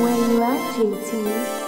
Where you at, J T?